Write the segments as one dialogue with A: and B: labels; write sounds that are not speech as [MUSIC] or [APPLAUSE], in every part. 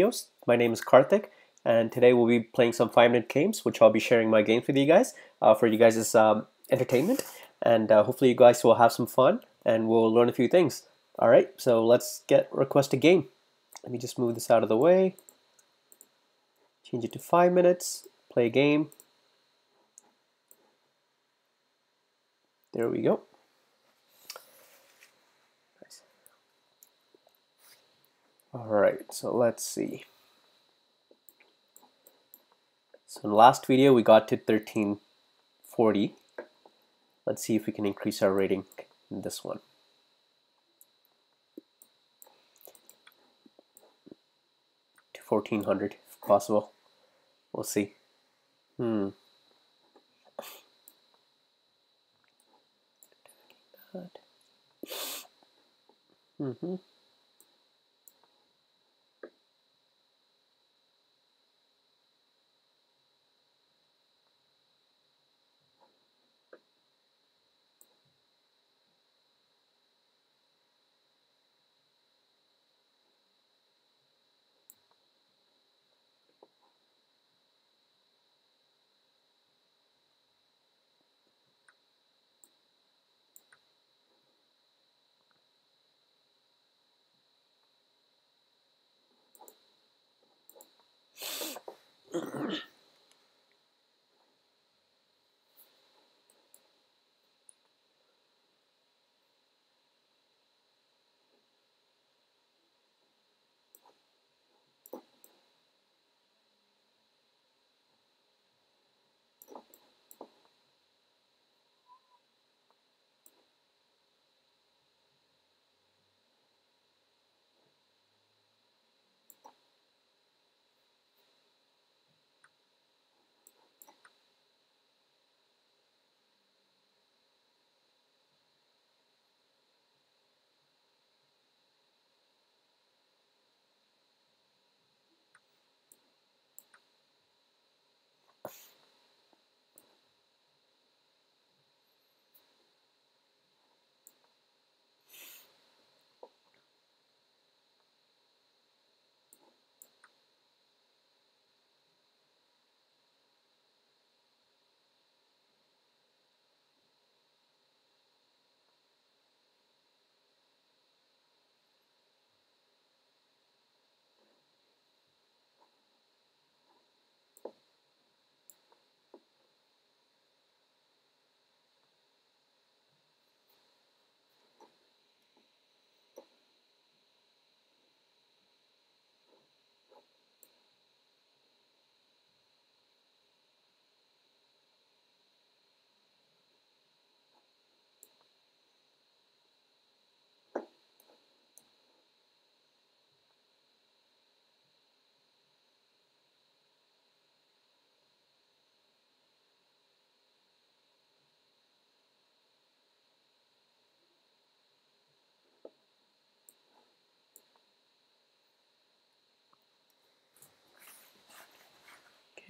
A: videos. My name is Karthik, and today we'll be playing some five minute games, which I'll be sharing my games with you guys uh, for you guys' um, entertainment. And uh, hopefully, you guys will have some fun and we'll learn a few things. All right, so let's get request a game. Let me just move this out of the way. Change it to five minutes, play a game. There we go. All right, so let's see. So in the last video, we got to 1340. Let's see if we can increase our rating in this one. To 1400 if possible. We'll see. Hmm. [LAUGHS] Mm-hmm.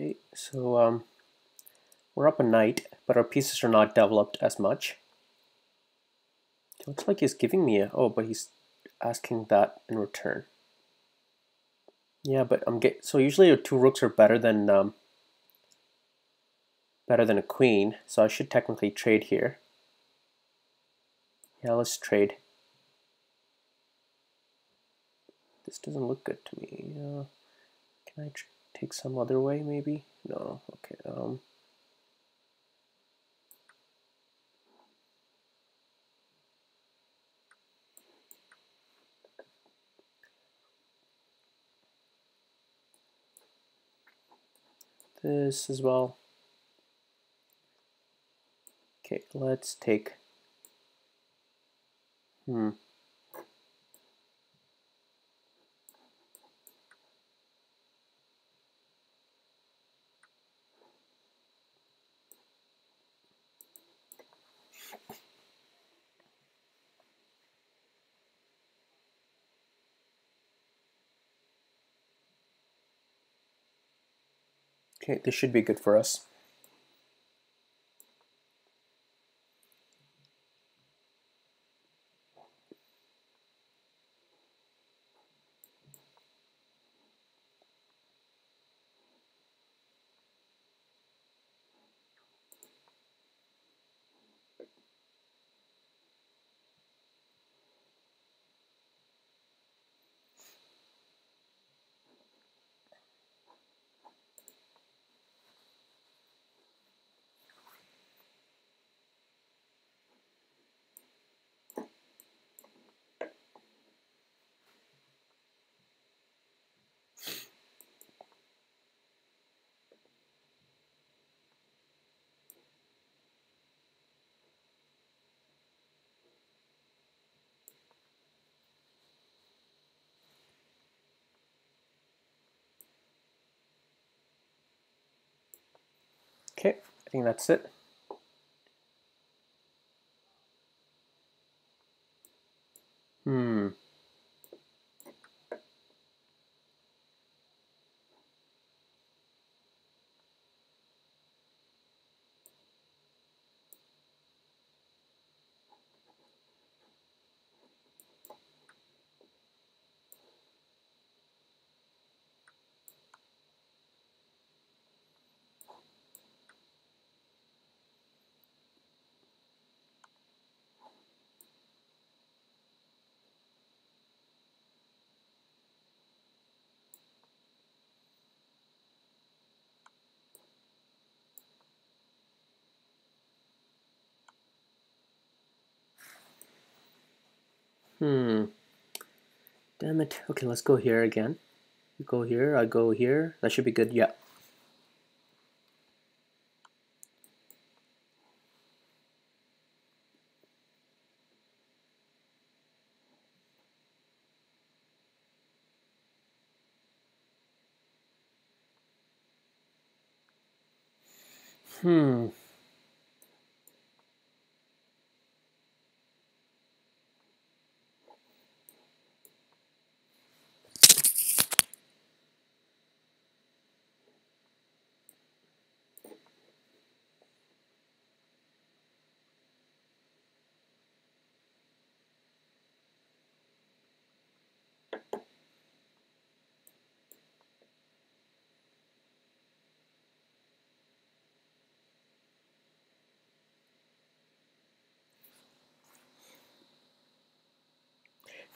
A: Okay, so um, we're up a knight, but our pieces are not developed as much. It looks like he's giving me a, oh, but he's asking that in return. Yeah, but I'm get so usually two rooks are better than um, better than a queen, so I should technically trade here. Yeah, let's trade. This doesn't look good to me. Uh, can I? Take some other way maybe? No, okay. Um, this as well. Okay, let's take, hmm. This should be good for us. I think that's it. Hmm. Damn it. Okay, let's go here again. You go here, I go here. That should be good. Yeah. Hmm.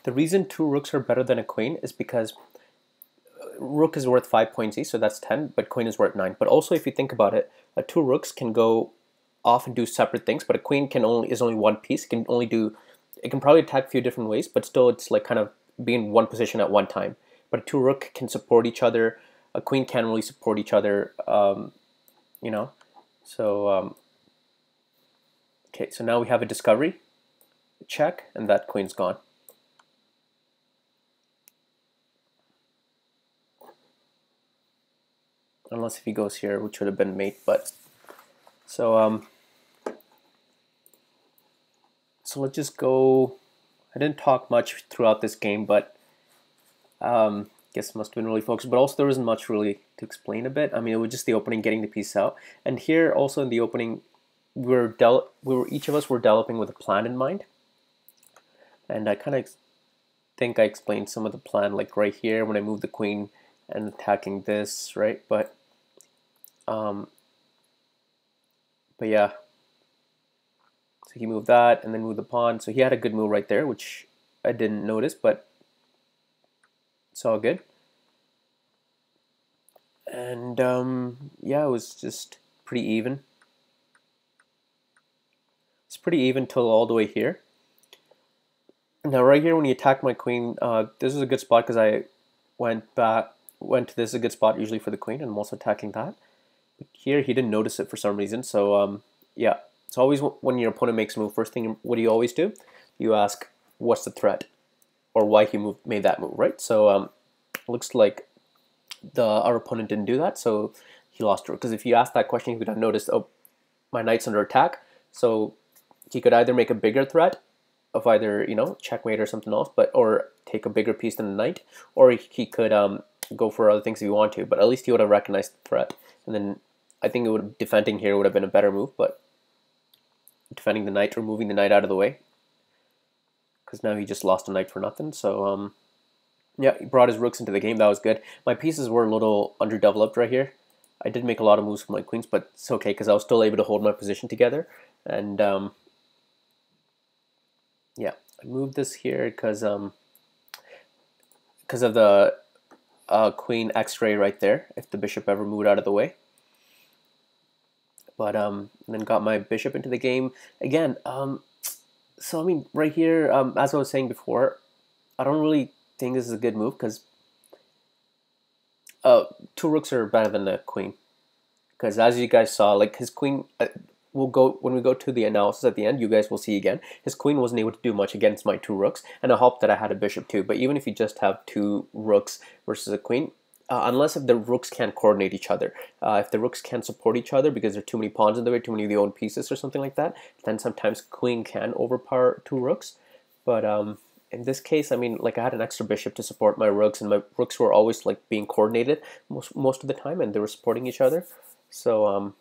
A: The reason two rooks are better than a queen is because uh, rook is worth 5 points each, so that's 10, but queen is worth 9. But also, if you think about it, uh, two rooks can go off and do separate things, but a queen can only is only one piece. It can only do, it can probably attack a few different ways, but still it's like kind of be in one position at one time. But a two rook can support each other. A queen can't really support each other, um, you know. So, um, okay, so now we have a discovery check, and that queen's gone. Unless if he goes here, which would have been mate. But so um, so let's just go. I didn't talk much throughout this game, but um, guess must have been really focused. But also there wasn't much really to explain a bit. I mean, it was just the opening, getting the piece out, and here also in the opening, we were del we were each of us were developing with a plan in mind, and I kind of think I explained some of the plan, like right here when I move the queen and attacking this, right? But um, but yeah, so he moved that and then moved the pawn. So he had a good move right there, which I didn't notice, but it's all good. And um, yeah, it was just pretty even. It's pretty even till all the way here. Now right here when you attack my queen, uh, this is a good spot because I went back, went to this is a good spot usually for the queen and I'm also attacking that. But here he didn't notice it for some reason. So um, yeah, it's always when your opponent makes a move, first thing, what do you always do? You ask, what's the threat? Or why he moved, made that move, right? So um, looks like the our opponent didn't do that, so he lost Because if you ask that question, he would have noticed, oh, my knight's under attack. So he could either make a bigger threat of either, you know, checkmate or something else, but or take a bigger piece than the knight, or he could um, go for other things if you want to, but at least he would have recognized the threat. And then I think it would defending here would have been a better move, but defending the knight or moving the knight out of the way. Because now he just lost a knight for nothing. So um, yeah, he brought his rooks into the game. That was good. My pieces were a little underdeveloped right here. I did make a lot of moves with my queens, but it's okay because I was still able to hold my position together. And um, yeah, I moved this here because um, because of the uh, queen x-ray right there if the bishop ever moved out of the way. But um, then got my bishop into the game again. Um, so I mean, right here, um, as I was saying before, I don't really think this is a good move because uh, two rooks are better than the queen. Because as you guys saw, like his queen, uh, we'll go when we go to the analysis at the end. You guys will see again. His queen wasn't able to do much against my two rooks, and I hope that I had a bishop too. But even if you just have two rooks versus a queen, uh, unless if the rooks can't coordinate each other. Uh, if the rooks can't support each other because there are too many pawns in the way, too many of the own pieces or something like that, then sometimes queen can overpower two rooks. But um, in this case, I mean, like I had an extra bishop to support my rooks, and my rooks were always like being coordinated most most of the time, and they were supporting each other. So um,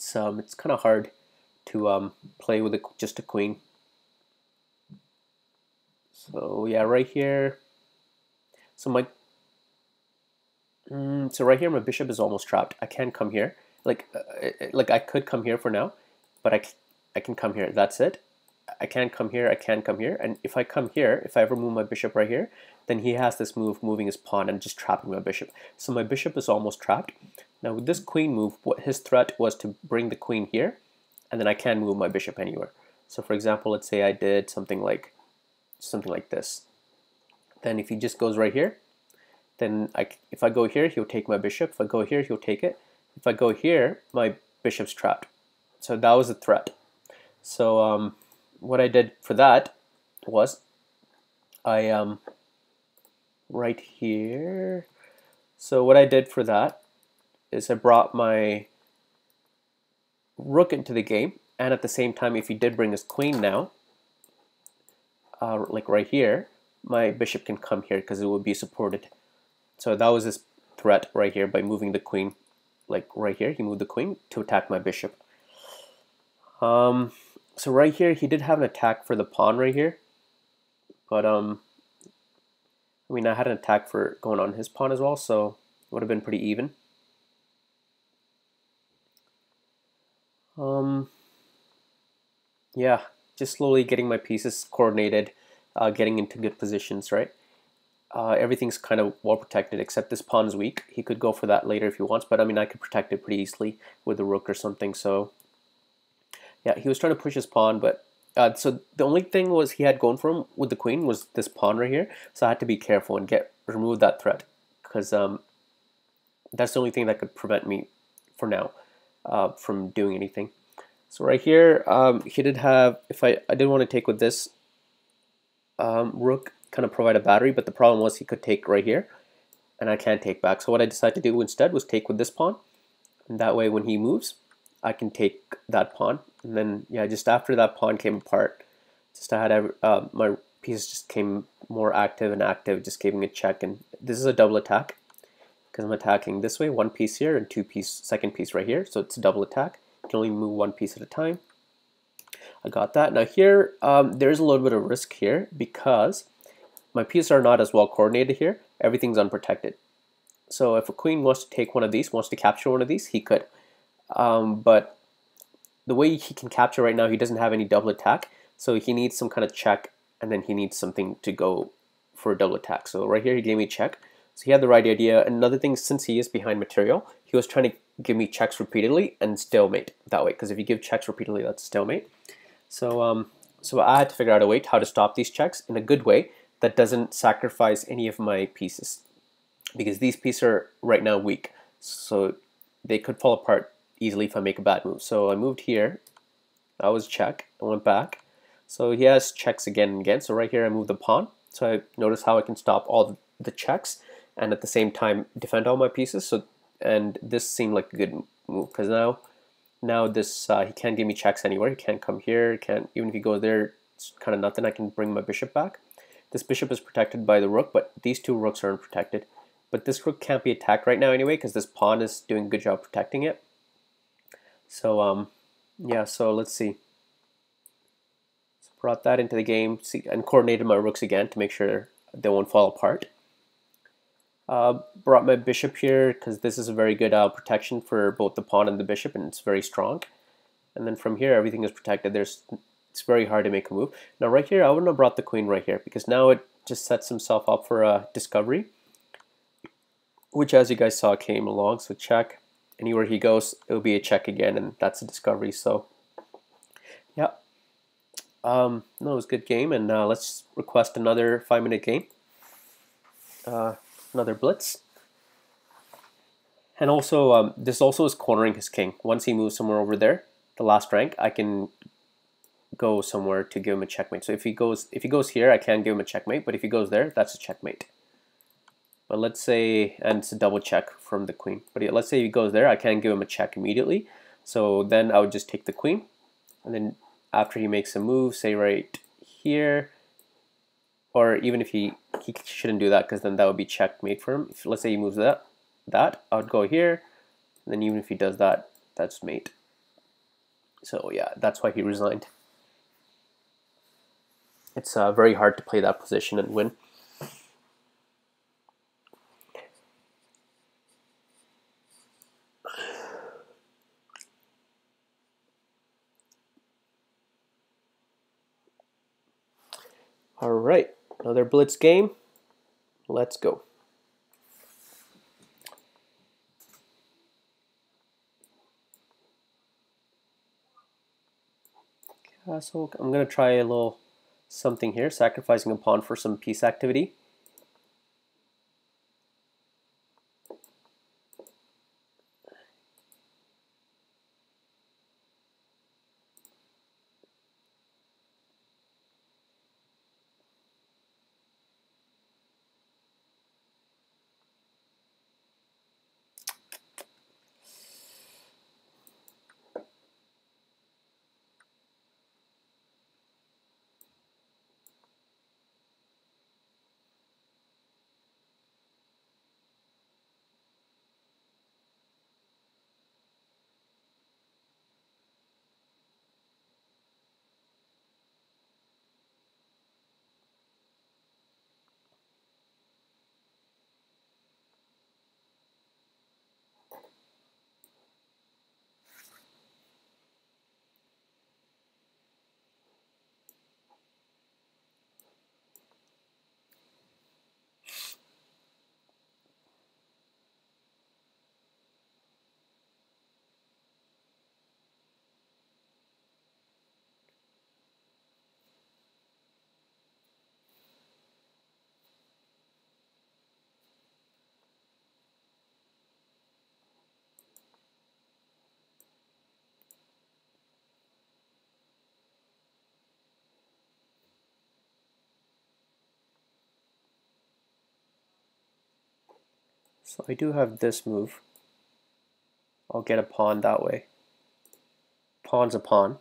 A: it's um, it's kind of hard to um, play with a, just a queen. So yeah, right here. So my mm, so right here, my bishop is almost trapped. I can't come here. Like uh, like I could come here for now, but I I can come here. That's it. I can't come here. I can't come here. And if I come here, if I ever move my bishop right here, then he has this move moving his pawn and just trapping my bishop. So my bishop is almost trapped. Now with this queen move, what his threat was to bring the queen here, and then I can move my bishop anywhere. So for example, let's say I did something like something like this. Then if he just goes right here, then I, if I go here, he'll take my bishop. If I go here, he'll take it. If I go here, my bishop's trapped. So that was a threat. So um, what I did for that was I um, right here. So what I did for that is I brought my rook into the game, and at the same time, if he did bring his queen now, uh, like right here, my bishop can come here because it will be supported. So that was his threat right here by moving the queen, like right here, he moved the queen to attack my bishop. Um, so right here, he did have an attack for the pawn right here, but um, I mean, I had an attack for going on his pawn as well, so it would have been pretty even. Um, yeah, just slowly getting my pieces coordinated, uh, getting into good positions, right? Uh, everything's kind of well protected except this pawn is weak. He could go for that later if he wants, but I mean I could protect it pretty easily with a rook or something. So yeah, he was trying to push his pawn, but uh, so the only thing was he had going for him with the queen was this pawn right here. So I had to be careful and get remove that threat because um, that's the only thing that could prevent me for now uh, from doing anything. So right here, um, he did have, if I, I did want to take with this um, rook, kind of provide a battery, but the problem was he could take right here, and I can't take back. So what I decided to do instead was take with this pawn, and that way when he moves, I can take that pawn. And then, yeah, just after that pawn came apart, just I had uh, my piece just came more active and active, just giving a check. And this is a double attack because I'm attacking this way, one piece here and two piece, second piece right here. So it's a double attack. You can only move one piece at a time. I got that. Now here, um, there's a little bit of risk here because my pieces are not as well coordinated here. Everything's unprotected. So if a queen wants to take one of these, wants to capture one of these, he could. Um, but the way he can capture right now, he doesn't have any double attack. So he needs some kind of check and then he needs something to go for a double attack. So right here, he gave me check. So he had the right idea. Another thing, since he is behind material, he was trying to give me checks repeatedly and stalemate that way. Because if you give checks repeatedly, that's stalemate. So, um, so I had to figure out a way how to stop these checks in a good way that doesn't sacrifice any of my pieces. Because these pieces are right now weak. So they could fall apart easily if I make a bad move. So I moved here. I was check. I went back. So he has checks again and again. So right here I move the pawn. So I notice how I can stop all the checks and at the same time defend all my pieces. So and this seemed like a good move because now now this uh, he can't give me checks anywhere. He can't come here. Can't even if he goes there. It's kind of nothing. I can bring my bishop back. This bishop is protected by the rook, but these two rooks are unprotected. But this rook can't be attacked right now anyway because this pawn is doing a good job protecting it. So um, yeah. So let's see. So brought that into the game see, and coordinated my rooks again to make sure they won't fall apart. Uh, brought my bishop here because this is a very good uh, protection for both the pawn and the bishop and it's very strong. And then from here everything is protected. There's It's very hard to make a move. Now right here I wouldn't have brought the queen right here because now it just sets himself up for a discovery which as you guys saw came along. So check. Anywhere he goes it will be a check again and that's a discovery. So yeah. Um, no, it was a good game and uh, let's request another five minute game. Uh, another blitz. And also, um, this also is cornering his king. Once he moves somewhere over there, the last rank, I can go somewhere to give him a checkmate. So if he goes if he goes here, I can give him a checkmate, but if he goes there, that's a checkmate. But let's say, and it's a double check from the queen. But let's say he goes there, I can't give him a check immediately. So then I would just take the queen. And then after he makes a move, say right here, or even if he, he shouldn't do that because then that would be checkmate for him. If, let's say he moves that, that, I would go here. And then even if he does that, that's mate. So yeah, that's why he resigned. It's uh, very hard to play that position and win. All right, another blitz game. Let's go. Castle. I'm going to try a little something here, sacrificing a pawn for some piece activity. So I do have this move. I'll get a pawn that way. Pawn's a pawn.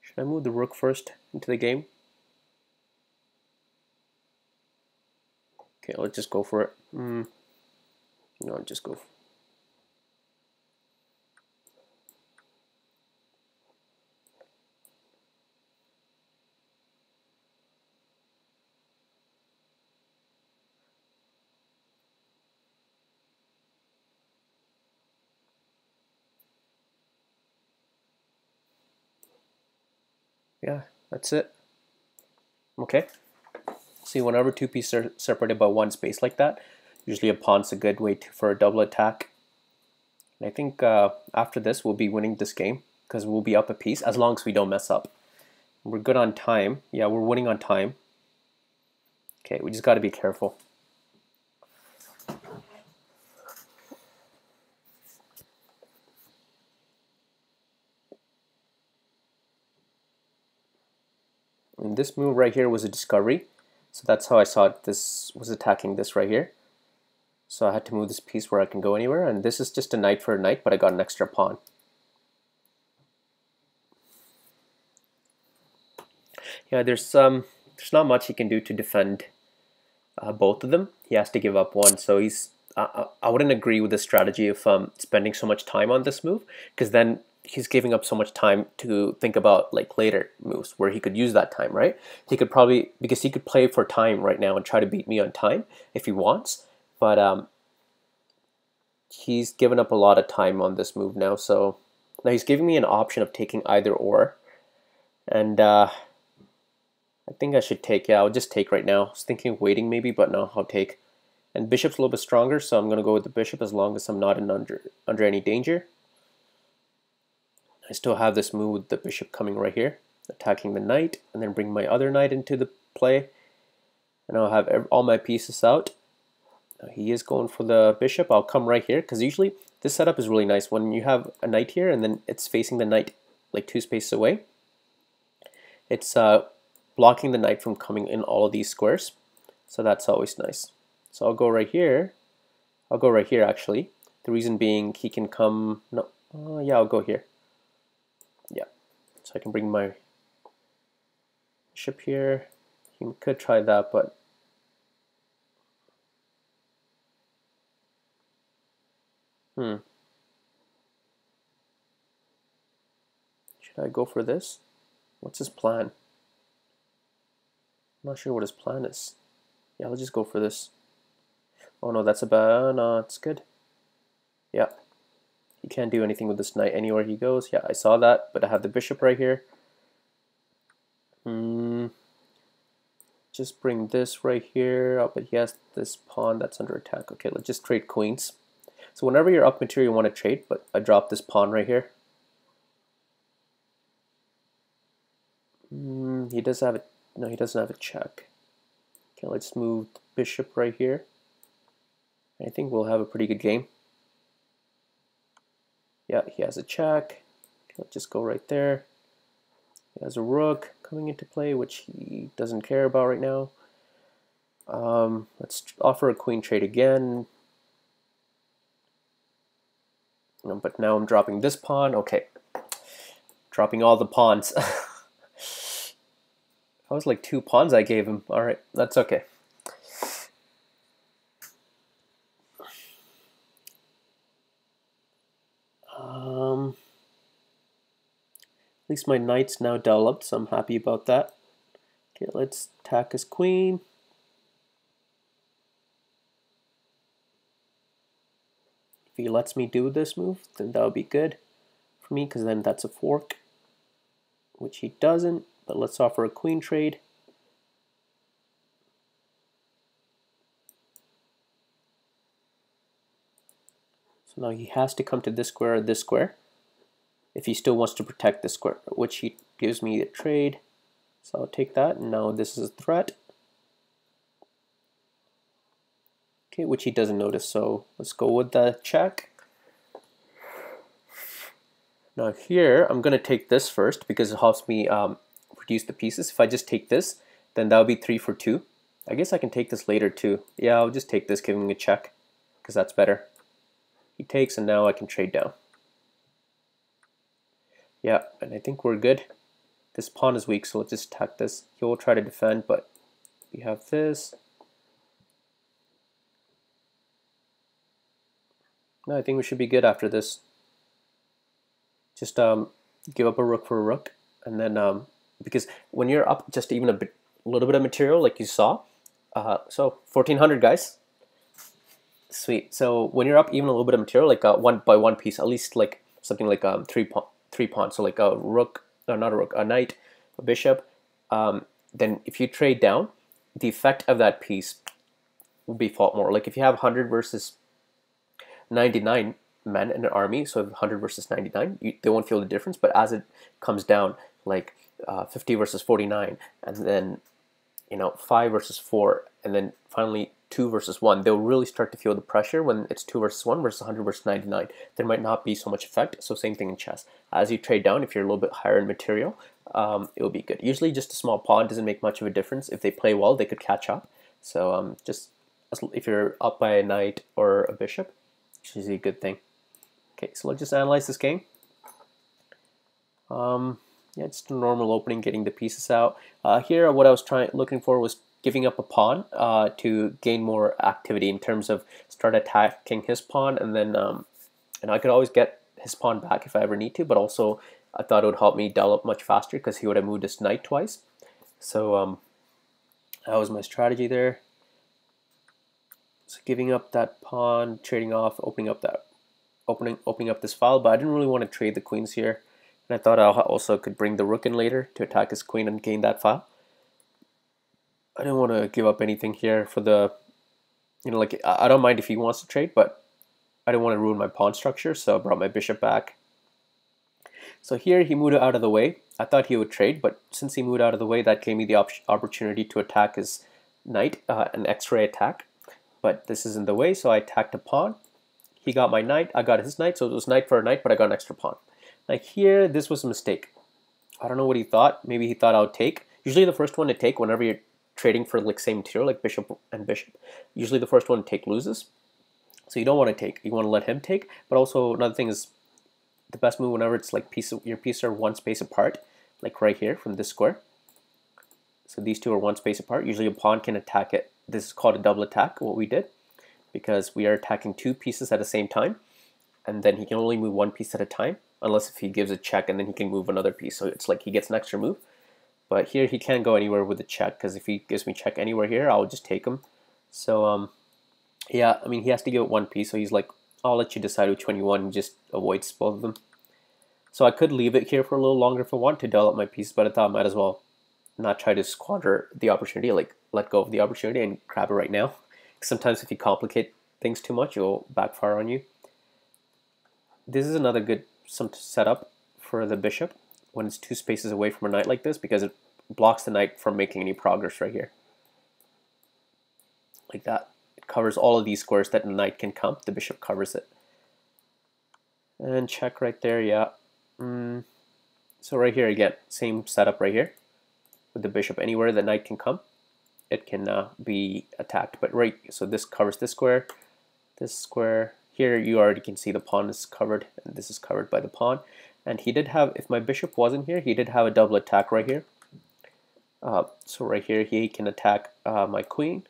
A: Should I move the rook first into the game? Okay, let's just go for it. Mm. No, just go. Yeah, that's it. Okay. See, whenever two pieces are separated by one space like that, usually a pawn's a good way to, for a double attack. And I think uh, after this, we'll be winning this game because we'll be up a piece as long as we don't mess up. We're good on time. Yeah, we're winning on time. Okay, we just got to be careful. This move right here was a discovery. So that's how I saw it. This was attacking this right here. So I had to move this piece where I can go anywhere. And this is just a knight for a knight, but I got an extra pawn. Yeah, there's um, there's not much he can do to defend uh, both of them. He has to give up one. So he's uh, I wouldn't agree with the strategy of um, spending so much time on this move because then he's giving up so much time to think about like later moves where he could use that time, right? He could probably because he could play for time right now and try to beat me on time if he wants, but um, he's given up a lot of time on this move now. So now he's giving me an option of taking either or, and uh, I think I should take. Yeah, I'll just take right now. I was thinking of waiting maybe, but no, I'll take. And bishop's a little bit stronger, so I'm gonna go with the bishop as long as I'm not in under under any danger. I still have this move with the bishop coming right here, attacking the knight, and then bring my other knight into the play. And I'll have all my pieces out. Now he is going for the bishop. I'll come right here, because usually this setup is really nice. When you have a knight here, and then it's facing the knight like two spaces away, it's uh, blocking the knight from coming in all of these squares. So that's always nice. So I'll go right here. I'll go right here actually. The reason being he can come, no, uh, yeah, I'll go here. So I can bring my ship here. You could try that, but hmm. Should I go for this? What's his plan? I'm not sure what his plan is. Yeah, let's just go for this. Oh no, that's a bad, no, it's good. Yeah. He can't do anything with this knight anywhere he goes. Yeah, I saw that, but I have the bishop right here. Hmm. Just bring this right here. Oh, but he has this pawn that's under attack. Okay, let's just trade queens. So whenever you're up material, you want to trade, but I drop this pawn right here. Mm, he does have a no. He doesn't have a check. Okay, let's move the bishop right here. I think we'll have a pretty good game. Yeah, he has a check. Let's just go right there. He has a rook coming into play, which he doesn't care about right now. Um, let's offer a queen trade again. but now I'm dropping this pawn. Okay, dropping all the pawns. [LAUGHS] That was like two pawns I gave him. Alright, that's okay. Least my knight's now developed, so I'm happy about that. Okay, let's attack his queen. If he lets me do this move, then that would be good for me, because then that's a fork, which he doesn't. But let's offer a queen trade. So now he has to come to this square or this square if he still wants to protect the square, which he gives me a trade. So I'll take that, now this is a threat. Okay, which he doesn't notice, so let's go with the check. Now here, I'm going to take this first because it helps me um, reduce the pieces. If I just take this, then that would be 3 for 2. I guess I can take this later too. Yeah, I'll just take this, giving a check, because that's better. He takes, and now I can trade down. Yeah, and I think we're good. This pawn is weak, so let's just attack this. He will try to defend, but we have this. No, I think we should be good after this. Just um, give up a rook for a rook, and then um, because when you're up just even a bit, little bit of material like you saw, uh, so 1400 guys, sweet. So when you're up even a little bit of material, like uh, one by one piece, at least like something like um, three pawn, three pawns, so like a rook, no, not a rook, a knight, a bishop. Um, then if you trade down, the effect of that piece will be fought more. Like if you have 100 versus 99 men in an army, so 100 versus 99, you, they won't feel the difference. But as it comes down, like uh, 50 versus 49, and then you know 5 versus 4, and then finally 2 versus 1, they'll really start to feel the pressure when it's 2 versus 1 versus 100 versus 99. There might not be so much effect. So same thing in chess. As you trade down, if you're a little bit higher in material, um, it will be good. Usually just a small pawn doesn't make much of a difference. If they play well, they could catch up. So um, just if you're up by a knight or a bishop, it's usually a good thing. Okay, so let's just analyze this game. Um, yeah, just a normal opening, getting the pieces out. Uh, here, what I was trying looking for was giving up a pawn uh, to gain more activity in terms of start attacking his pawn, and then um, and I could always get his pawn back if I ever need to. But also, I thought it would help me develop much faster because he would have moved his knight twice. So um, that was my strategy there. So giving up that pawn, trading off, opening up that opening opening up this file, but I didn't really want to trade the queens here. And I thought I also could bring the rook in later to attack his queen and gain that file. I didn't want to give up anything here for the, you know, like, I don't mind if he wants to trade, but I didn't want to ruin my pawn structure, so I brought my bishop back. So here he moved out of the way. I thought he would trade, but since he moved out of the way, that gave me the op opportunity to attack his knight, uh, an x-ray attack. But this is in the way, so I attacked a pawn. He got my knight, I got his knight, so it was knight for a knight, but I got an extra pawn. Like here, this was a mistake. I don't know what he thought. Maybe he thought I would take. Usually the first one to take whenever you're trading for like same material, like bishop and bishop, usually the first one to take loses. So you don't want to take, you want to let him take. But also another thing is the best move whenever it's like piece of, your pieces are one space apart, like right here from this square. So these two are one space apart. Usually a pawn can attack it. This is called a double attack, what we did, because we are attacking two pieces at the same time. And then he can only move one piece at a time, unless if he gives a check and then he can move another piece. So it's like he gets an extra move. But here he can't go anywhere with the check, because if he gives me check anywhere here, I'll just take him. So um, yeah, I mean, he has to give it one piece, so he's like, I'll let you decide which one you want and just avoids both of them. So I could leave it here for a little longer if I want to develop my piece, but I thought I might as well not try to squander the opportunity, like let go of the opportunity and grab it right now. [LAUGHS] Sometimes if you complicate things too much, it'll backfire on you. This is another good some setup for the bishop when it's two spaces away from a knight like this because it blocks the knight from making any progress right here. Like that. It covers all of these squares that the knight can come. The bishop covers it. And check right there, yeah. Mm. So right here again, same setup right here with the bishop anywhere the knight can come it can uh, be attacked but right so this covers this square this square here you already can see the pawn is covered and this is covered by the pawn and he did have if my bishop wasn't here he did have a double attack right here uh, so right here he can attack uh, my queen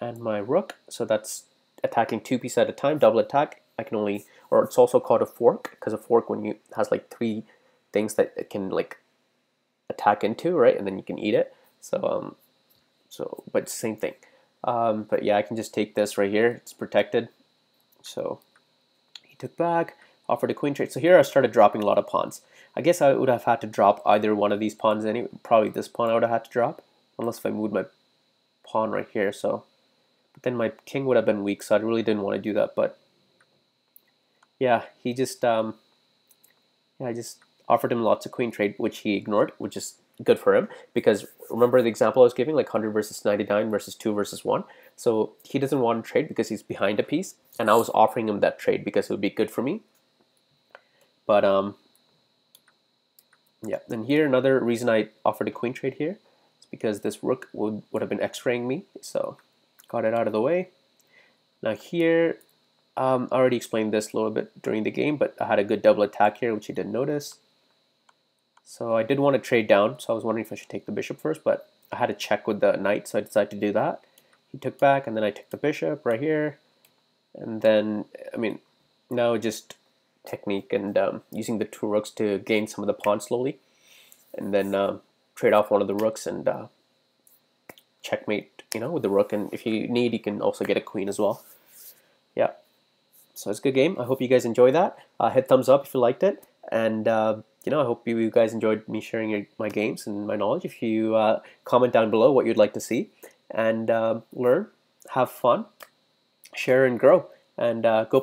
A: and my rook so that's attacking two pieces at a time double attack I can only or it's also called a fork because a fork when you has like three things that it can like attack into, right? And then you can eat it. So, um, so, but same thing. Um, but yeah, I can just take this right here. It's protected. So he took back, offered a queen trade. So here I started dropping a lot of pawns. I guess I would have had to drop either one of these pawns. Any probably this pawn I would have had to drop, unless if I moved my pawn right here. So, but then my king would have been weak, so I really didn't want to do that. But yeah, he just um, yeah, I just offered him lots of queen trade, which he ignored, which is good for him because remember the example I was giving, like 100 versus 99 versus 2 versus 1. So he doesn't want to trade because he's behind a piece, and I was offering him that trade because it would be good for me. But um, yeah, and here another reason I offered a queen trade here is because this rook would, would have been x-raying me, so got it out of the way. Now here, um, I already explained this a little bit during the game, but I had a good double attack here, which you didn't notice. So I did want to trade down, so I was wondering if I should take the bishop first, but I had to check with the knight, so I decided to do that. He took back, and then I took the bishop right here. And then, I mean, now just technique and um, using the two rooks to gain some of the pawns slowly. And then um, trade off one of the rooks and uh, checkmate, you know, with the rook. And if you need, you can also get a queen as well. Yeah. So it's a good game. I hope you guys enjoy that. Uh, hit thumbs up if you liked it. And uh, you know, I hope you guys enjoyed me sharing your, my games and my knowledge. If you uh, comment down below what you'd like to see and uh, learn, have fun, share and grow, and uh, go.